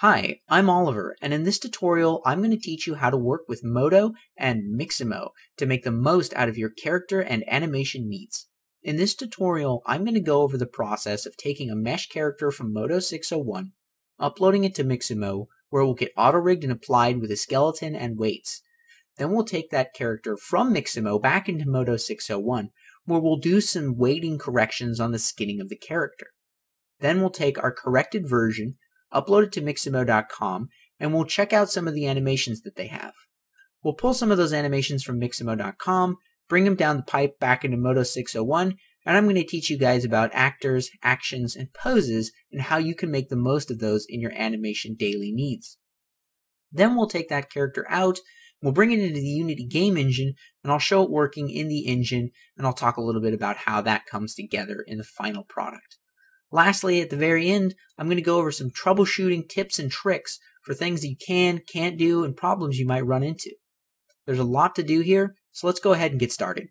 Hi, I'm Oliver, and in this tutorial, I'm going to teach you how to work with Modo and Mixamo to make the most out of your character and animation needs. In this tutorial, I'm going to go over the process of taking a mesh character from Modo 601, uploading it to Mixamo, where it will get auto-rigged and applied with a skeleton and weights. Then we'll take that character from Mixamo back into Modo 601, where we'll do some weighting corrections on the skinning of the character. Then we'll take our corrected version upload it to Mixamo.com, and we'll check out some of the animations that they have. We'll pull some of those animations from Mixamo.com, bring them down the pipe back into Modo 601, and I'm going to teach you guys about actors, actions, and poses, and how you can make the most of those in your animation daily needs. Then we'll take that character out, we'll bring it into the Unity game engine, and I'll show it working in the engine, and I'll talk a little bit about how that comes together in the final product. Lastly, at the very end, I'm going to go over some troubleshooting tips and tricks for things you can, can't do, and problems you might run into. There's a lot to do here, so let's go ahead and get started.